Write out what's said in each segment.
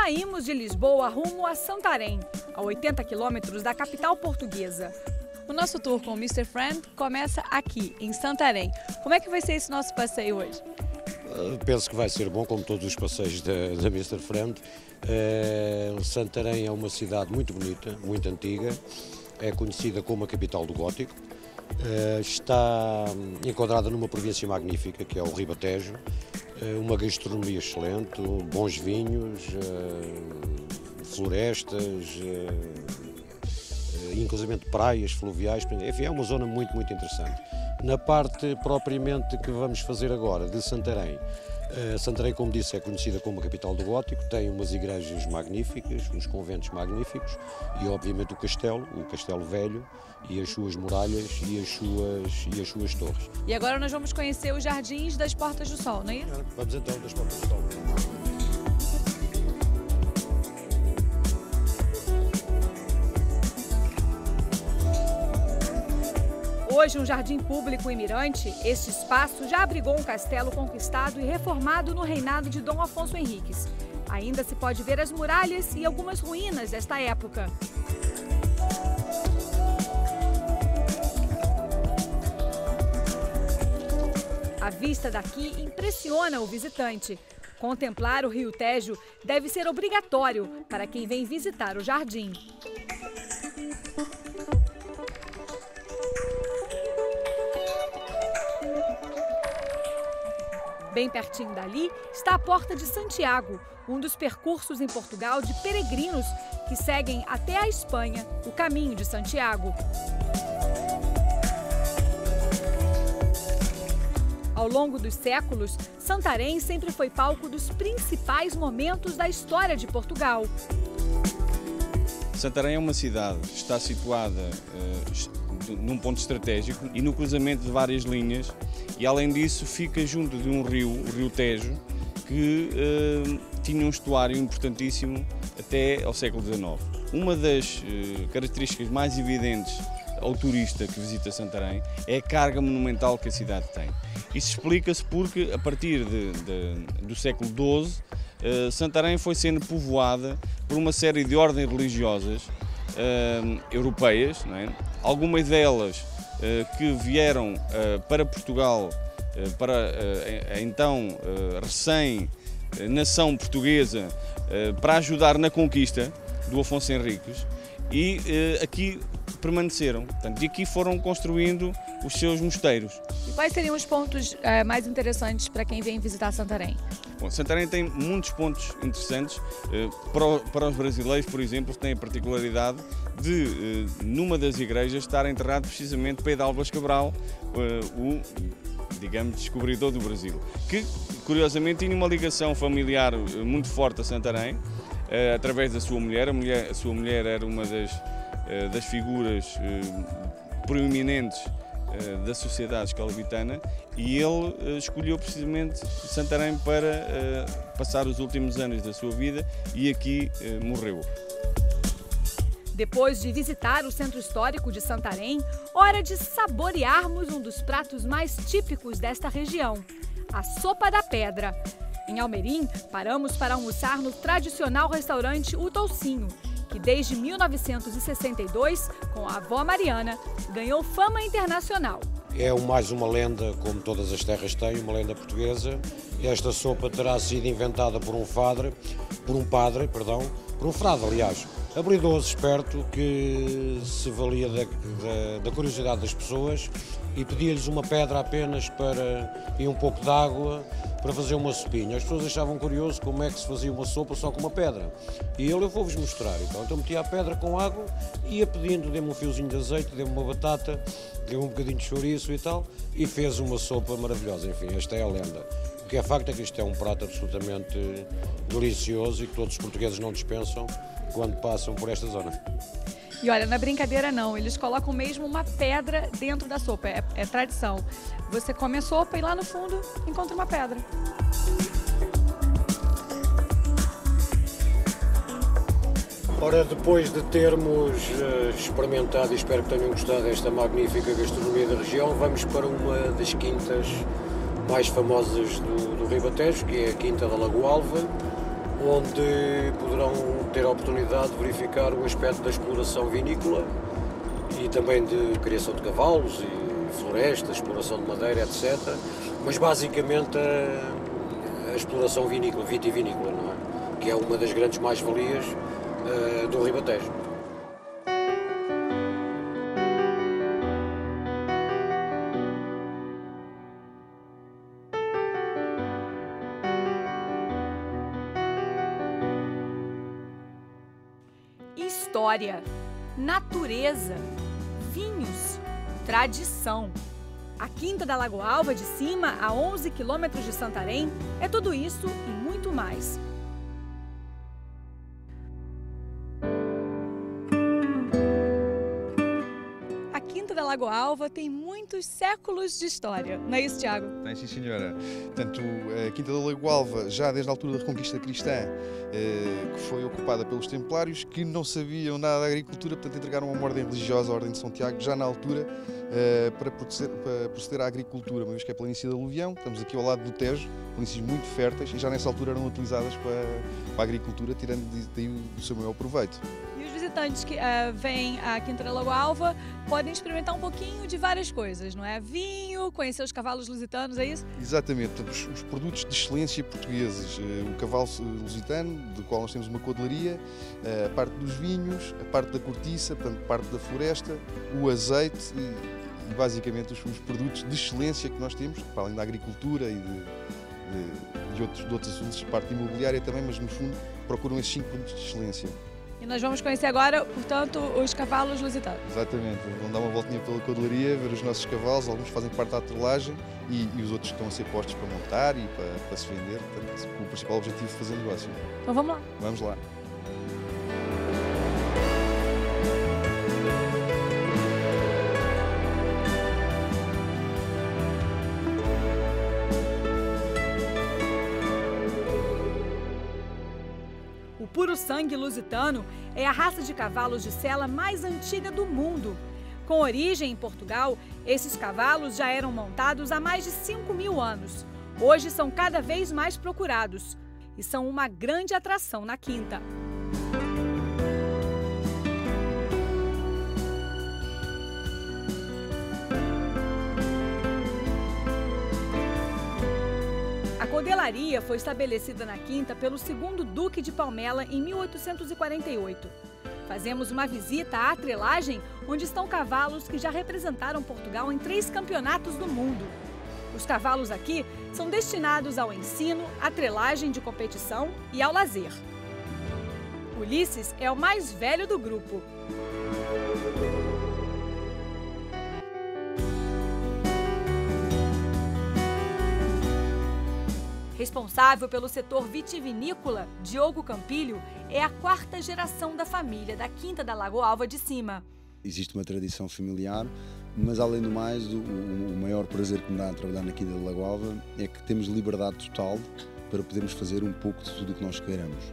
Saímos de Lisboa rumo a Santarém, a 80 quilômetros da capital portuguesa. O nosso tour com o Mr. Friend começa aqui, em Santarém. Como é que vai ser esse nosso passeio hoje? Uh, penso que vai ser bom, como todos os passeios da, da Mr. Friend. Uh, Santarém é uma cidade muito bonita, muito antiga, é conhecida como a capital do Gótico. Uh, está enquadrada numa província magnífica que é o Ribatejo, uma gastronomia excelente, bons vinhos, florestas, inclusive praias fluviais, enfim, é uma zona muito, muito interessante. Na parte propriamente que vamos fazer agora, de Santarém, uh, Santarém, como disse, é conhecida como a capital do gótico, tem umas igrejas magníficas, uns conventos magníficos e, obviamente, o castelo, o castelo velho e as suas muralhas e as suas, e as suas torres. E agora nós vamos conhecer os jardins das Portas do Sol, não é isso? Vamos então das Portas do Sol. Hoje, um jardim público em Mirante, este espaço já abrigou um castelo conquistado e reformado no reinado de Dom Afonso Henriques. Ainda se pode ver as muralhas e algumas ruínas desta época. A vista daqui impressiona o visitante. Contemplar o Rio Tejo deve ser obrigatório para quem vem visitar o jardim. Bem pertinho dali está a Porta de Santiago, um dos percursos em Portugal de peregrinos que seguem até a Espanha o caminho de Santiago. Ao longo dos séculos, Santarém sempre foi palco dos principais momentos da história de Portugal. Santarém é uma cidade, está situada num ponto estratégico e no cruzamento de várias linhas e além disso fica junto de um rio, o Rio Tejo, que uh, tinha um estuário importantíssimo até ao século XIX. Uma das uh, características mais evidentes ao turista que visita Santarém é a carga monumental que a cidade tem. Isso explica-se porque a partir de, de, do século XII uh, Santarém foi sendo povoada por uma série de ordens religiosas europeias, é? algumas delas eh, que vieram eh, para Portugal, eh, para a então recém-nação portuguesa, para ajudar na conquista do Afonso Henriques e aqui permaneceram. Portanto, e aqui foram construindo os seus mosteiros. E quais seriam os pontos uh, mais interessantes para quem vem visitar Santarém? Bom, Santarém tem muitos pontos interessantes. Uh, para, os brasileiros, por exemplo, tem a particularidade de, uh, numa das igrejas, estar enterrado precisamente Pedro Álvares Cabral, o digamos, descobridor do Brasil, que curiosamente tinha uma ligação familiar muito forte a Santarém, através da sua mulher. A, mulher. a sua mulher era uma das, das figuras proeminentes eh, da sociedade escalavitana e ele eh, escolheu precisamente Santarém para eh, passar os últimos anos da sua vida e aqui morreu. Depois de visitar o centro histórico de Santarém, hora de saborearmos um dos pratos mais típicos desta região, a sopa da pedra. Em Almerim, paramos para almoçar no tradicional restaurante O Toucinho, que desde 1962, com a avó Mariana, ganhou fama internacional. É mais uma lenda, como todas as terras têm, uma lenda portuguesa. Esta sopa terá sido inventada por um padre, por um padre, perdão, por um frade, aliás, habilidoso, esperto, que se valia da, da, da curiosidade das pessoas e pedia-lhes uma pedra apenas para e um pouco de água para fazer uma sopinha. As pessoas achavam curioso como é que se fazia uma sopa só com uma pedra. E ele, eu vou-vos mostrar. Então, então metia a pedra com água, ia pedindo, dê-me um fiozinho de azeite, dê-me uma batata, dê-me um bocadinho de chouriço e tal, e fez uma sopa maravilhosa. Enfim, esta é a lenda. O que é facto é que isto é um prato absolutamente delicioso e que todos os portugueses não dispensam quando passam por esta zona. E olha, não é brincadeira não, eles colocam mesmo uma pedra dentro da sopa, é, é tradição. Você come a sopa e lá no fundo encontra uma pedra. Ora, depois de termos uh, experimentado e espero que tenham gostado desta magnífica gastronomia da região, vamos para uma das quintas mais famosas do, do Ribatejo, que é a Quinta da Lagoa Alva onde poderão ter a oportunidade de verificar o aspecto da exploração vinícola e também de criação de cavalos e florestas, exploração de madeira, etc. Mas basicamente a, a exploração vinícola, vitivinícola, não é? que é uma das grandes mais-valias uh, do Ribatejo. História, natureza, vinhos, tradição. A Quinta da Lagoa Alva de Cima, a 11 quilômetros de Santarém, é tudo isso e muito mais. Lagoa Alva tem muitos séculos de história, não é isso, Tiago? Tem, sim, senhora. Tanto a Quinta da Lagoa Alva, já desde a altura da Reconquista Cristã, eh, que foi ocupada pelos Templários, que não sabiam nada da agricultura, portanto entregaram uma ordem religiosa, a Ordem de São Tiago, já na altura, eh, para proceder, à agricultura, uma vez que é planície de aluvião, estamos aqui ao lado do Tejo, planícies muito férteis, e já nessa altura eram utilizadas para, para a agricultura, tirando daí o seu maior proveito visitantes que uh, vêm à Quinta da Lagoa Alva podem experimentar um pouquinho de várias coisas, não é? Vinho, conhecer os cavalos lusitanos, é isso? Exatamente, os, os, produtos de excelência portugueses, uh, o cavalo lusitano, do qual nós temos uma codelaria, uh, a parte dos vinhos, a parte da cortiça, portanto, parte da floresta, o azeite e, e basicamente os, os, produtos de excelência que nós temos, para além da agricultura e de, de, de outros, de outros assuntos, parte imobiliária também, mas no fundo procuram esses cinco produtos de excelência. E nós vamos conhecer agora, portanto, os cavalos lusitanos. Exatamente, vamos dar uma voltinha pela codelaria, ver os nossos cavalos, alguns fazem parte da atrelagem e, e os outros estão a ser postos para montar e para, para se vender, portanto, o principal objetivo é fazer negócio. Então vamos lá. Vamos lá. Puro sangue lusitano é a raça de cavalos de sela mais antiga do mundo. Com origem em Portugal, esses cavalos já eram montados há mais de 5 mil anos. Hoje são cada vez mais procurados e são uma grande atração na Quinta. Codelaria foi estabelecida na Quinta pelo segundo Duque de Palmela em 1848. Fazemos uma visita à atrelagem, onde estão cavalos que já representaram Portugal em três campeonatos do mundo. Os cavalos aqui são destinados ao ensino, atrelagem de competição e ao lazer. Ulisses é o mais velho do grupo. Responsável pelo setor vitivinícola, Diogo Campilho é a quarta geração da família da Quinta da Lagoa Alva de Cima. Existe uma tradição familiar, mas além do mais, o, o maior prazer que me dá a trabalhar na Quinta da Lagoa Alva é que temos liberdade total para podermos fazer um pouco de tudo o que nós queiramos.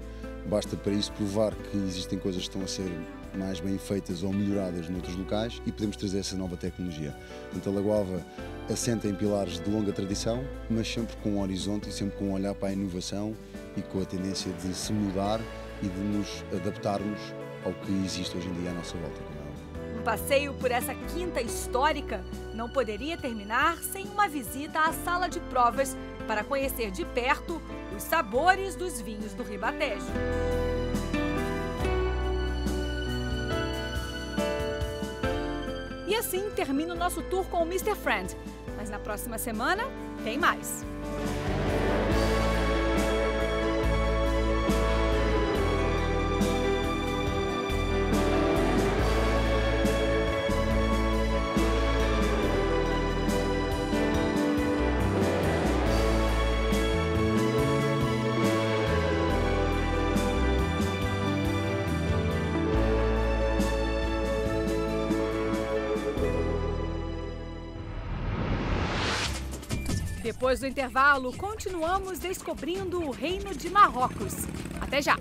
Basta para isso provar que existem coisas que estão a ser mais bem feitas ou melhoradas noutros locais e podemos trazer essa nova tecnologia. Portanto, a Lagoava assenta em pilares de longa tradição, mas sempre com um horizonte e sempre com um olhar para a inovação e com a tendência de se mudar e de nos adaptarmos ao que existe hoje em dia à nossa volta. É um passeio por essa quinta histórica não poderia terminar sem uma visita à sala de provas para conhecer de perto os sabores dos vinhos do Ribatejo. E assim termina o nosso tour com o Mr. Friend. Mas na próxima semana tem mais. Depois do intervalo, continuamos descobrindo o Reino de Marrocos. Até já!